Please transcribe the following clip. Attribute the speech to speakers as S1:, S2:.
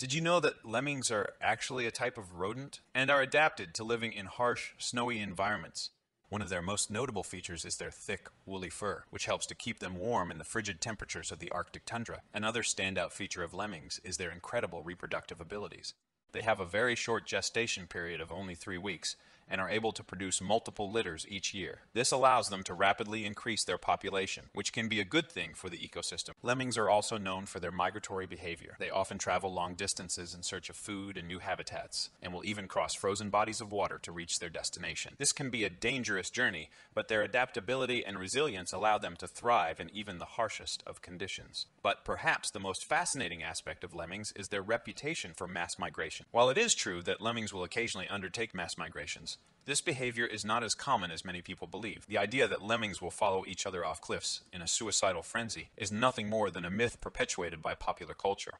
S1: Did you know that lemmings are actually a type of rodent and are adapted to living in harsh, snowy environments? One of their most notable features is their thick, woolly fur, which helps to keep them warm in the frigid temperatures of the Arctic tundra. Another standout feature of lemmings is their incredible reproductive abilities. They have a very short gestation period of only three weeks and are able to produce multiple litters each year. This allows them to rapidly increase their population, which can be a good thing for the ecosystem. Lemmings are also known for their migratory behavior. They often travel long distances in search of food and new habitats, and will even cross frozen bodies of water to reach their destination. This can be a dangerous journey, but their adaptability and resilience allow them to thrive in even the harshest of conditions. But perhaps the most fascinating aspect of lemmings is their reputation for mass migration. While it is true that lemmings will occasionally undertake mass migrations, this behavior is not as common as many people believe. The idea that lemmings will follow each other off cliffs in a suicidal frenzy is nothing more than a myth perpetuated by popular culture.